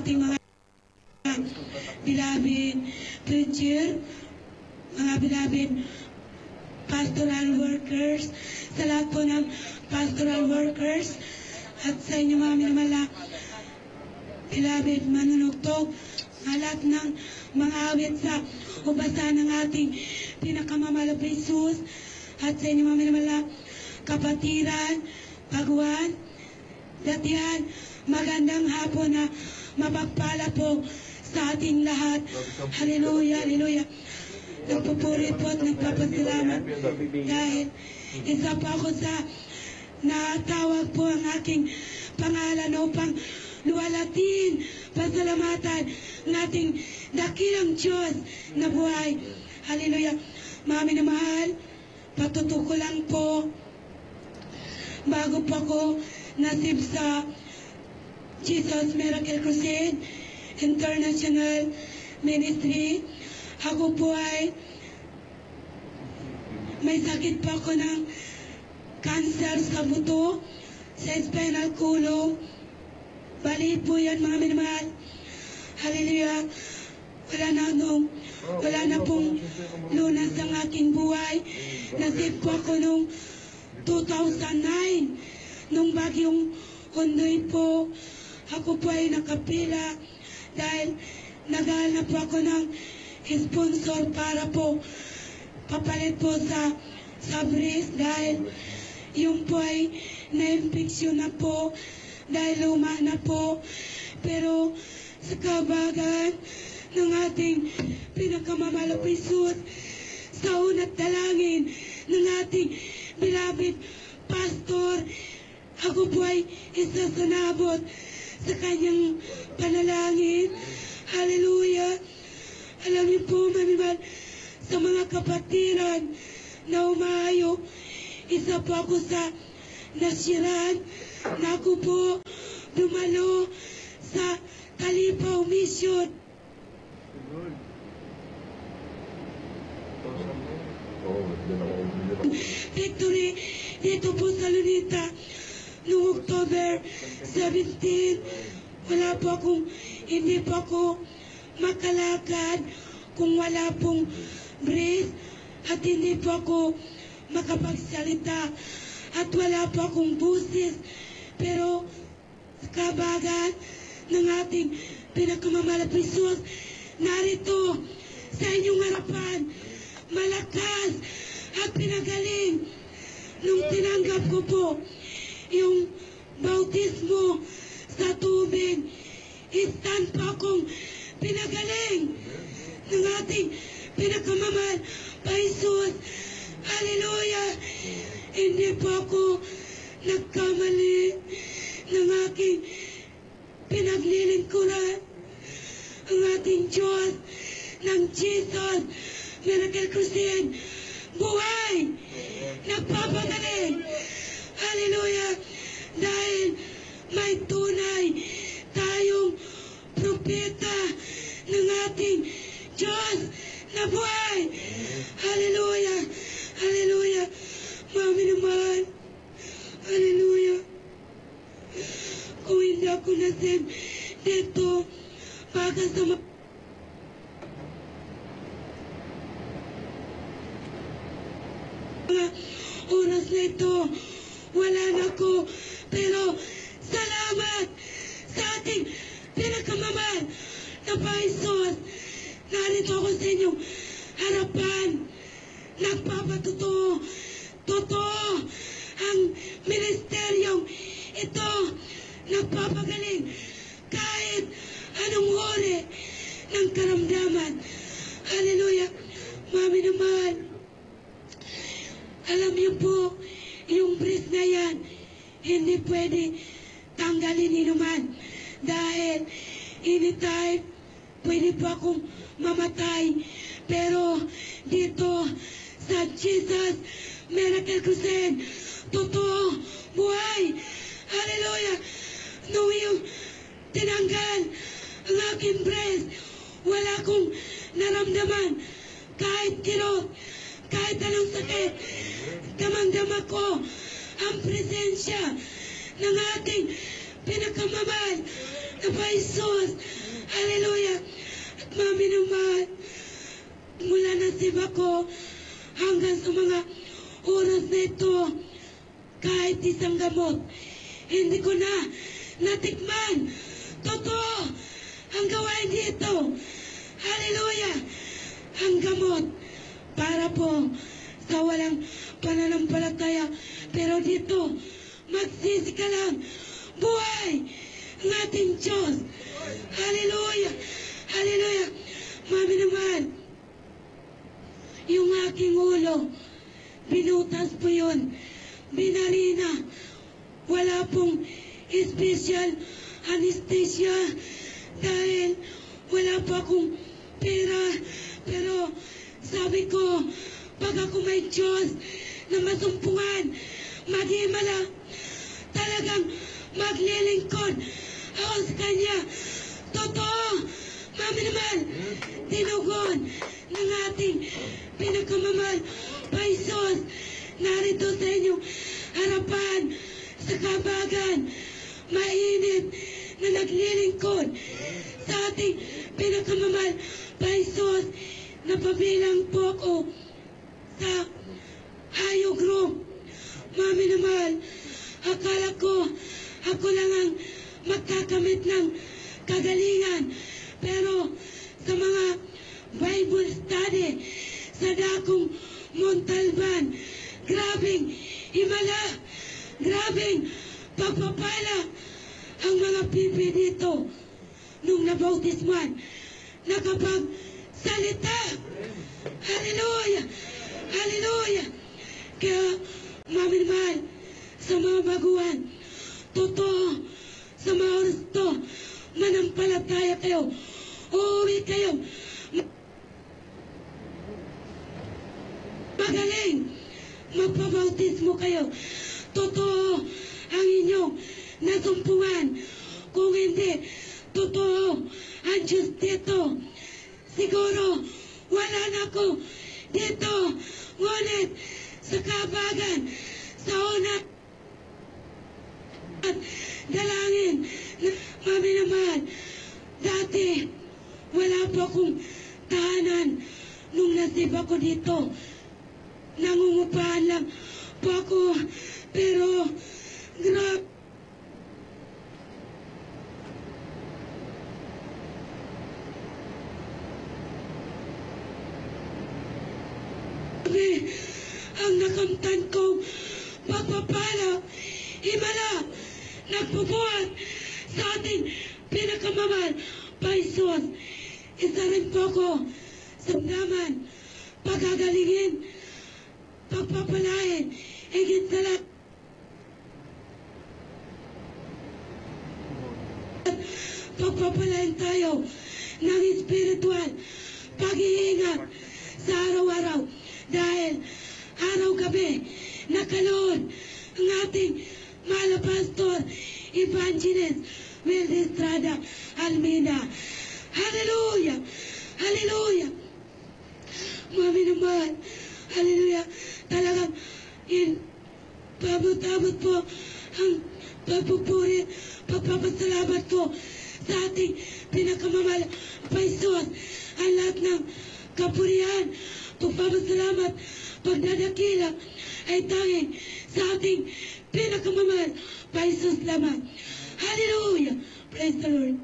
ating mga beloved preacher, mga beloved pastoral workers, sa lahat po ng pastoral workers, at sa inyo mga minamala, beloved manunugtog, ang lahat ng mga awit sa ubasa ng ating pinakamamalo pa Jesus, at sa inyo mga minamala, kapatiran, pagwan, datihan, magandang hapon na mapagpala po sa ating lahat. Hallelujah, hallelujah. Nagpupuri po at nagpapasalamat dahil isa po ako sa natawag po ang aking pangalan upang luwalatin, pasalamatan ng ating dakilang Diyos na buhay. Hallelujah. Mami na mahal, patutuko lang po bago po ako nasib sa Jesus Miracle Crusade International Ministry. Ako po ay may sakit pa ako ng cancer sa buto, sa spinal column. Bali po yan mga minamahal. Hallelujah. Wala na nung, wala na pong lunas ang aking buhay. Nasip po ako nung 2009, nung bagyong Hondoy po. Ako po ay nakapila dahil naghahanap po ako ng sponsor para po papalit po sa sa breast dahil yung po ay na-infeksyon na po dahil luma na po. Pero sa kabagan ng ating pinakamamalo Jesus, sa unat dalangin ng ating beloved pastor, ako po ay isa sa sa kanyang panalangin. Hallelujah. Alam niyo po, mamimahal, sa mga kapatiran na umayo, isa po ako sa nasiran na ako po dumalo sa Kalipaw Mission. Victory dito po sa Lunita noong October 17. Wala po akong, hindi po ako makalakad kung wala pong breath at hindi po ako makapagsalita at wala po akong busis. Pero kabagan ng ating pinakamamahal na Jesus, narito sa inyong harapan, malakas at pinagaling nung tinanggap ko po yung bautismo sa tubig. Instant pa akong pinagaling ng ating pinakamamahal pa Jesus. Hallelujah! Hindi po ako nagkamali ng aking pinaglilingkuran ang ating Diyos ng Jesus Miracle Crusade buhay nagpapagaling Hallelujah dahil may tunay tayong propeta ng ating Diyos na buhay Hallelujah Hallelujah Mami naman Hallelujah ako nasib dito baka sa mga oras na ito wala na ako. Pero salamat sa ating pinakamamahal na Paisos. Narito ako sa inyong harapan. Nagpapatotoo. Totoo ang ministeryong ito nagpapagaling kahit anong uri ng karamdaman. Hallelujah. Mami naman, alam niyo po, yung breath na yan, hindi pwede tanggalin ni naman. Dahil anytime, pwede po akong mamatay. Pero dito sa Jesus Miracle Crusade, totoo, buhay. Hallelujah. Yung tinanggal ang aking breast, wala akong naramdaman kahit kirot, kahit anong sakit. Damang-dama ko ang presensya ng ating pinakamamahal na Paisos. Hallelujah. At mami mula na siba ko hanggang sa mga oras na ito, kahit isang gamot, hindi ko na natikman. Totoo ang gawain dito. Hallelujah. Ang gamot para po sa walang pananampalataya. Pero dito, magsisi ka lang. Buhay ang ating Diyos. Hallelujah. Hallelujah. Mami naman, yung aking ulo, binutas po yun. Binarina. Wala pong special anesthesia dahil wala pa akong pera. Pero sabi ko, pag ako may Diyos na masumpungan, mag-imala, talagang maglilingkod ako sa Kanya. Totoo, mami naman, tinugon ng ating pinakamamahal Paisos. Narito sa inyong harapan sa kabagan mainit na naglilingkod sa ating pinakamamahal Paisos na pabilang po ako sa Hayo Group. Mami naman, akala ko ako lang ang magkakamit ng kagalingan. Pero sa mga Bible study sa dakong Montalban, grabing himala, grabing pagpapala ang mga pipi dito nung nabautisman nakapagsalita. Hallelujah! Hallelujah! Kaya, mami naman, sa mga baguhan, totoo, sa mga oras to, manampalataya kayo, uuwi kayo, magaling, magpabautismo kayo, totoo ang inyong nasumpungan, kung hindi, totoo ang Diyos dito, siguro, wala na ako dito, ngunit, sa kabagan, sa una, at dalangin, na, mami naman, dati, wala po akong tahanan nung nasib ako dito. Nangungupahan lang po ako, pero, Grabe ang nakamtan kong pagpapala, himala, nagpupuan sa ating pinakamamahal, Paisos. Isa rin po ko sa naman, pagagalingin, pagpapalain, higit sa lahat. Pagpapalain tayo ng spiritual pag-iingat sa araw-araw dahil araw-gabi nakaloon ang ating mahal pastor Evangelist Will Estrada Almeida. Hallelujah! Hallelujah! Mami naman, hallelujah, talagang in pabot-abot po ang pagpupuri, pagpapasalamat ko sa ating pinakamamahal Paisos ang lahat ng kapurihan, pagpapasalamat, pagdadakila ay tanging sa ating pinakamamahal Paisos lamang. Hallelujah! Praise the Lord.